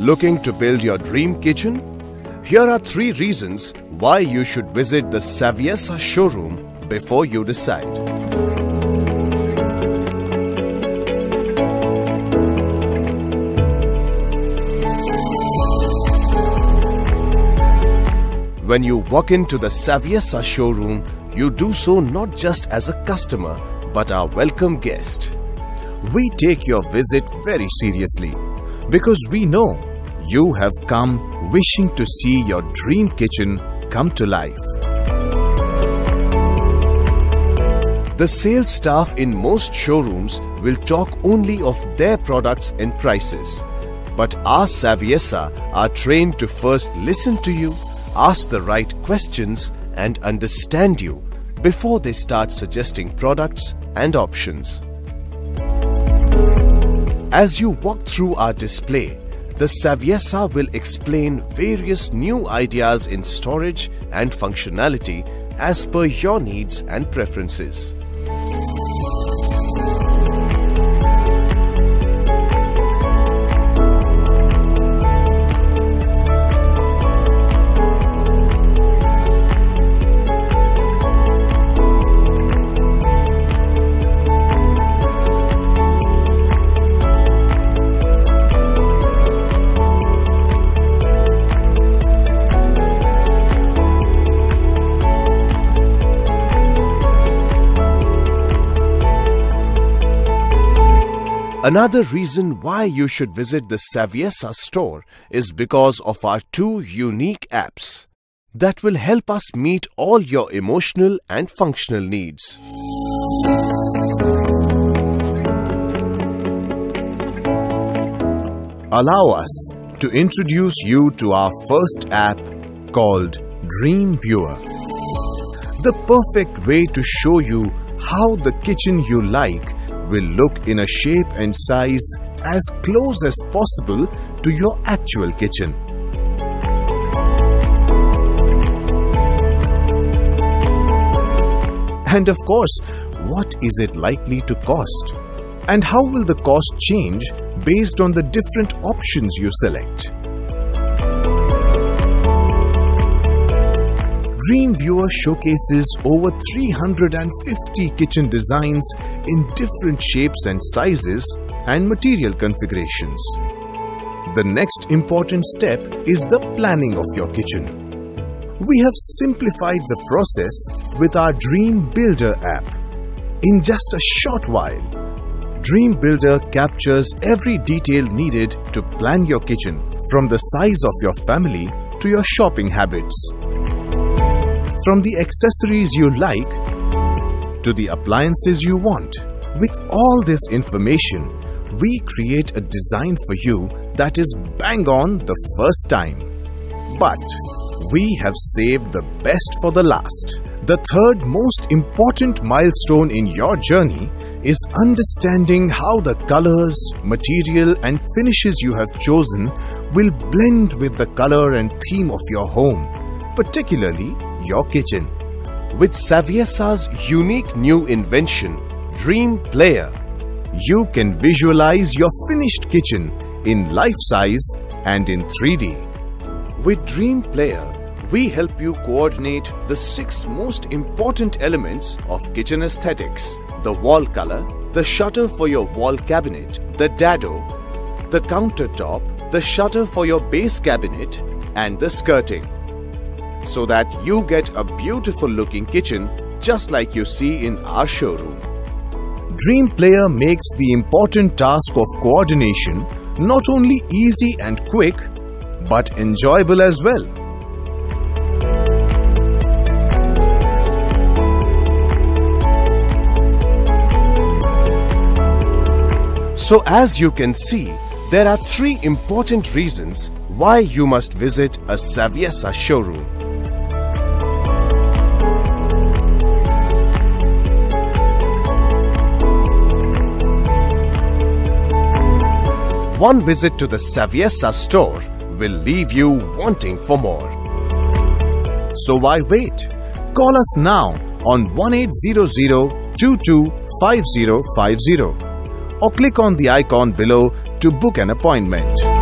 Looking to build your dream kitchen? Here are three reasons why you should visit the Saviesa showroom before you decide. When you walk into the Saviesa showroom, you do so not just as a customer, but our welcome guest. We take your visit very seriously because we know you have come wishing to see your dream kitchen come to life. The sales staff in most showrooms will talk only of their products and prices. But our Saviesa are trained to first listen to you, ask the right questions and understand you before they start suggesting products and options. As you walk through our display, the Saviesa will explain various new ideas in storage and functionality as per your needs and preferences. Another reason why you should visit the Saviesa store is because of our two unique apps that will help us meet all your emotional and functional needs. Allow us to introduce you to our first app called Dream Viewer. The perfect way to show you how the kitchen you like will look in a shape and size as close as possible to your actual kitchen. And of course, what is it likely to cost? And how will the cost change based on the different options you select? Dream Viewer showcases over 350 kitchen designs in different shapes and sizes and material configurations. The next important step is the planning of your kitchen. We have simplified the process with our Dream Builder app. In just a short while, Dream Builder captures every detail needed to plan your kitchen from the size of your family to your shopping habits. From the accessories you like to the appliances you want. With all this information, we create a design for you that is bang on the first time. But we have saved the best for the last. The third most important milestone in your journey is understanding how the colors, material and finishes you have chosen will blend with the color and theme of your home, particularly your kitchen. With Saviesa's unique new invention, Dream Player, you can visualize your finished kitchen in life size and in 3D. With Dream Player, we help you coordinate the six most important elements of kitchen aesthetics the wall color, the shutter for your wall cabinet, the dado, the countertop, the shutter for your base cabinet, and the skirting so that you get a beautiful looking kitchen just like you see in our showroom. Dream Player makes the important task of coordination not only easy and quick, but enjoyable as well. So as you can see, there are three important reasons why you must visit a Saviesa showroom. One visit to the Saviesa store will leave you wanting for more. So why wait? Call us now on 1800-225050 or click on the icon below to book an appointment.